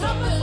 top it.